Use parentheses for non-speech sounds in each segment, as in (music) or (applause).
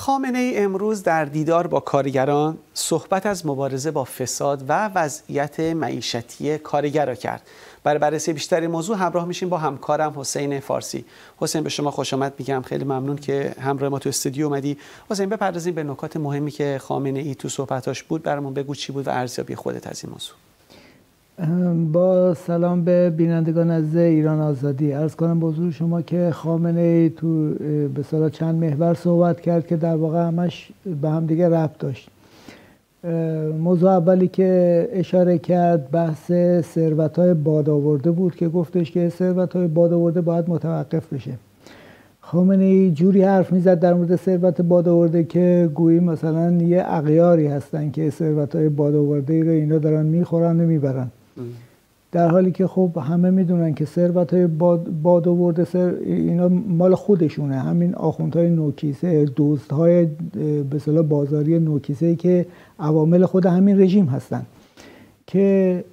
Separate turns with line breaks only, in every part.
خامنه ای امروز در دیدار با کارگران صحبت از مبارزه با فساد و وضعیت معیشتی کارگر را کرد. برای بررسی بیشتر موضوع همراه میشیم با همکارم حسین فارسی. حسین به شما خوش آمد میگم خیلی ممنون که همراه ما تو استودیو اومدی. حسین بپردازیم به نکات مهمی که خامنه ای تو صحبتاش بود برامون بگو چی بود و ارزیابی خودت از این موضوع.
با سلام به بینندگان از ایران آزادی. ارز کنم به شما که خامنه ای تو به صلاح چند محور صحبت کرد که در واقع همش به هم دیگه ربط داشت. موضوع اولی که اشاره کرد بحث ثروت های باد آورده بود که گفتش که ثروت های باد آورده باید متوقف بشه. خامنه ای جوری حرف می‌زد در مورد ثروت باد آورده که گویی مثلا یه اغیاری هستن که ثروت های باد آورده ای رو اینا دارن می‌خورن و می‌برن. در حالی که خب همه می‌دونن که ثروت های باد, باد سر اینا مال خودشونه. همین های نوکیسه دوست های به بازاری نوکیسه که عوامل خود همین رژیم هستن. که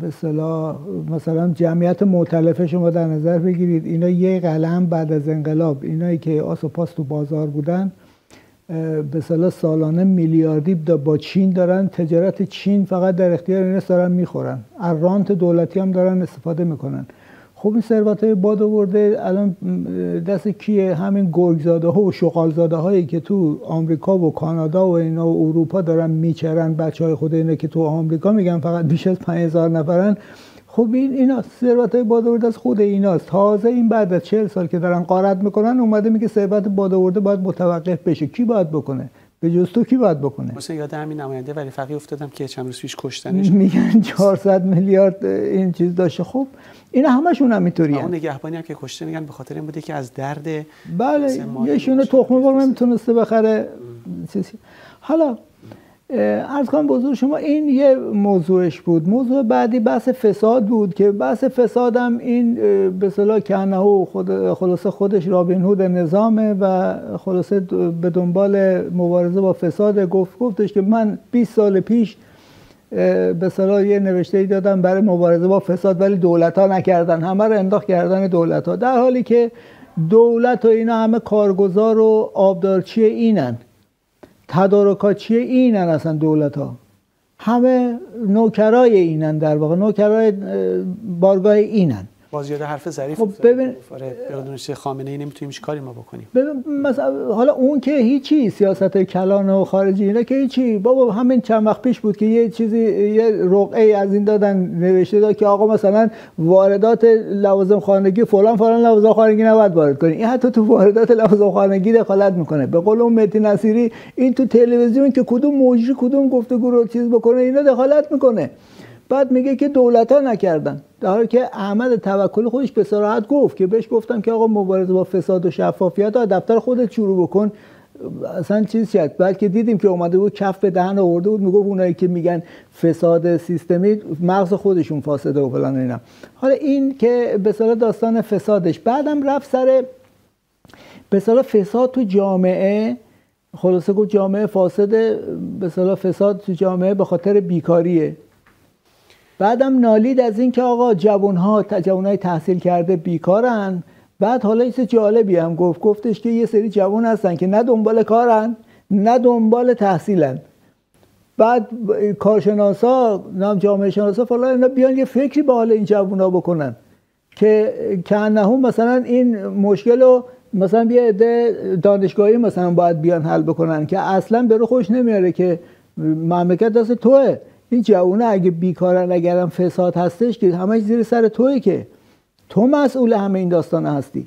به صلاح مثلا جمعیت معتلفه شما در نظر بگیرید اینا یه قلم بعد از انقلاب اینایی که آس و پاس تو بازار بودن به صلاح سالانه میلیاردی با چین دارن تجارت چین فقط در اختیار اینا دارن می‌خورن. رانت دولتی هم دارن استفاده می‌کنن. خب این ثروت های باد آورده الان دست کیه؟ همین گرگزاده ها و شغالزاده هایی که تو آمریکا و کانادا و اینا و اروپا دارن میچرن. بچه های خود اینا که تو آمریکا میگن فقط بیش از 5000 نفرن. خب این اینا ثروت های باد از خود ایناست. تازه این بعد از 40 سال که دارن قارت می‌کنن اومده میگه ثروت باد آورده باید متوقف بشه. کی باید بکنه؟ به جز تو کی باید بکنه؟
مثلا یاد همین نماینده ولی فقیه افتادم که چند روز پیش کشتنش (laughs)
میگن 400 میلیارد این چیز داشته. خب اینا همشون هم اینطوریه
اون نگهبانی هم که کشته میگن به خاطر این بوده که از درد
بله یه تخم مرغ نمی‌تونسته بخره. حالا از کنم بزرگ شما این یه موضوعش بود. موضوع بعدی بحث فساد بود که بحث فساد هم این به صلاح کنهو خود خلاصه خودش رابین هود نظامه و خلاصه به دنبال مبارزه با فساد گفت گفتش که من 20 سال پیش به صلاح یه نوشته ای دادم برای مبارزه با فساد ولی دولت ها نکردن. همه رو انداخت کردن دولت ها در حالی که دولت و اینا همه کارگزار و آبدارچی اینن. تدارکاتچی اینن اصلا دولت ها همه نوکرای اینن در واقع. نوکرای بارگاه اینن.
باز یاد حرف ظریف
خب ببین
خامنه ای نمی‌تونیم کاری ما بکنیم.
ببین مثلا حالا اون که هیچی سیاست کلان و خارجی اینا که هیچی. بابا همین چند وقت پیش بود که یه چیزی یه رقعه از این دادن نوشته داد که آقا مثلا واردات لوازم خانگی فلان فلان لوازم خانگی نباید وارد کنی. این حتی تو واردات لوازم خانگی دخالت می‌کنه. به قول اون مهدی نصیری این تو تلویزیون که کدوم مجری کدوم گفتگو رو چیز بکنه اینا دخالت می‌کنه. بعد میگه که دولت ها نکردن. در حالی که احمد توکل خودش به صراحت گفت که بهش گفتم که آقا مبارزه با فساد و شفافیت ها دفتر خودت شروع بکن. اصلا چیز شد بعد که دیدیم که اومده بود کف به دهن آورده بود می‌گفت اونایی که میگن فساد سیستمی مغز خودشون فاسده و فلان اینا. حالا این که به داستان فسادش بعدم رفت سر به فساد تو جامعه. خلاصه گفت جامعه فاسده به فساد تو جامعه به خاطر بیکاریه. بعدم نالید از اینکه آقا جوان ها های تحصیل کرده بیکارن. بعد حالا یه جالبی هم گفت. گفتش که یه سری جوان هستن که نه دنبال کارن نه دنبال تحصیلن. بعد کارشناسا نام جامعه شناسا فلان اینا بیان یه فکری به حال این ها بکنن که کنهم مثلا این مشکل رو مثلا بیا عده دانشگاهی مثلا باید بیان حل بکنن که اصلا به رو خوش نمیاره که مملکت دست توه. این جوونه اگه بیکارن اگرم فساد هستش که همه زیر سر توی که تو مسئول همه این داستان هستی.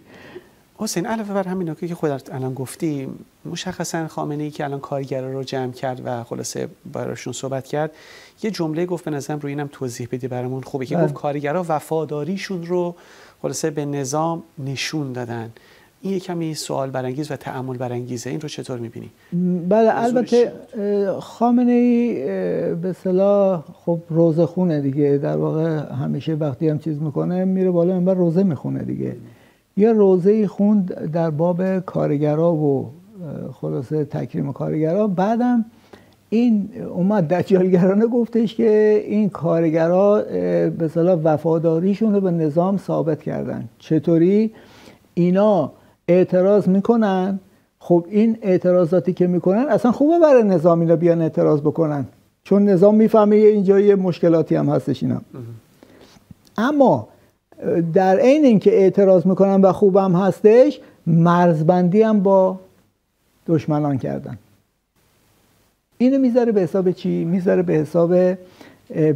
حسین علاوه بر همین نکته که خودت الان گفتی مشخصا خامنه ای که الان کارگرا رو جمع کرد و خلاصه براشون صحبت کرد یه جمله گفت به نظرم روی اینم توضیح بدی برامون. خوبه که بله. گفت کارگرا وفاداریشون رو خلاصه به نظام نشون دادن. این کمی سوال برانگیز و تعمل برانگیزه. این رو چطور می‌بینی؟
بله البته خامنه ای به صلاح خب روزه خونه دیگه. در واقع همیشه وقتی هم چیز می‌کنه میره بالا منبر روزه می‌خونه دیگه. یه روزه ای خوند در باب کارگرا و خلاصه تکریم کارگرا. بعدم این اومد دجالگرانه گفتش که این کارگرا به صلاح وفاداریشون رو به نظام ثابت کردن. چطوری؟ اینا اعتراض می‌کنن؟ خب این اعتراضاتی که می‌کنن اصلا خوبه برای نظام اینا بیان اعتراض بکنن. چون نظام می‌فهمه اینجا یه مشکلاتی هم هستش اینا. اما در عین اینکه اعتراض می‌کنن و خوبم هستش مرزبندی هم با دشمنان کردن. اینو می‌ذاره به حساب چی؟ می‌ذاره به حساب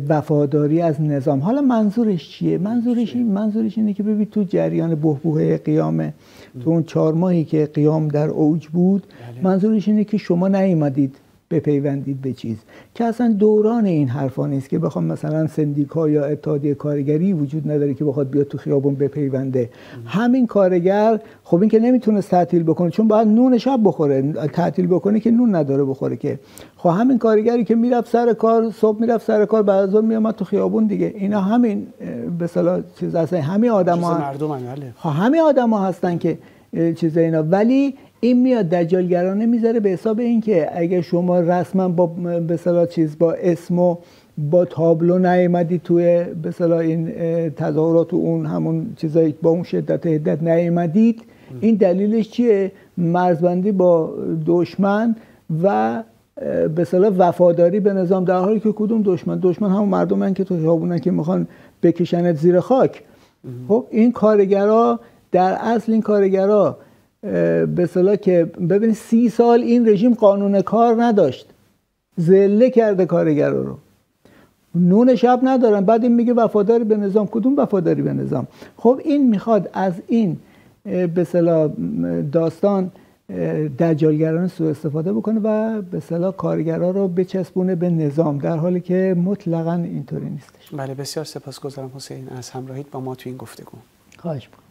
وفاداری از نظام حالا منظورش چیه؟ منظورش, این منظورش اینه که ببین تو جریان بهبوه قیامه تو اون چهار ماهی که قیام در اوج بود بله. منظورش اینه که شما نیومدید بپیوندید به چیز. که اصلا دوران این حرفا نیست که بخوام مثلا سندیکا یا اتحادیه کارگری وجود نداره که بخواد بیاد تو خیابون بپیونده. همین کارگر خب این که نمی‌تونه تعطیل بکنه چون باید نون شب بخوره. تعطیل بکنه که نون نداره بخوره که. خب همین کارگری که می‌رفت سر کار صبح می‌رفت سر کار بعد از اون میومد تو خیابون دیگه. اینا همین به اصطلاح چیز اصلا همین آدما همین آدما هستن که چیز اینا. ولی این میاد دجالگرانه می‌ذاره به حساب اینکه اگه شما رسما با به چیز با اسم و با تابلو نیومدی توی به این تظاهرات و اون همون چیزایی با اون شدت هدت نیومدید این دلیلش چیه؟ مرزبندی با دشمن و به وفاداری به نظام در حالی که کدوم دشمن؟ دشمن همون مردمن که تو خیابونن که می‌خوان بکشنت زیر خاک. خب این کارگرا در اصل این کارگرا به صلاح که ببینید سی سال این رژیم قانون کار نداشت. زله کرده کارگر رو. نون شب ندارن. بعد این میگه وفاداری به نظام. کدوم وفاداری به نظام؟ خب این می‌خواد از این به صلاح داستان دجالگران سو استفاده بکنه و به صلاح کارگرا رو بچسبونه به نظام. در حالی که مطلقا اینطوری نیستش.
بله بسیار سپاسگزارم حسین. از همراهیت با ما تو این گفتگو.
خواهش می‌کنم.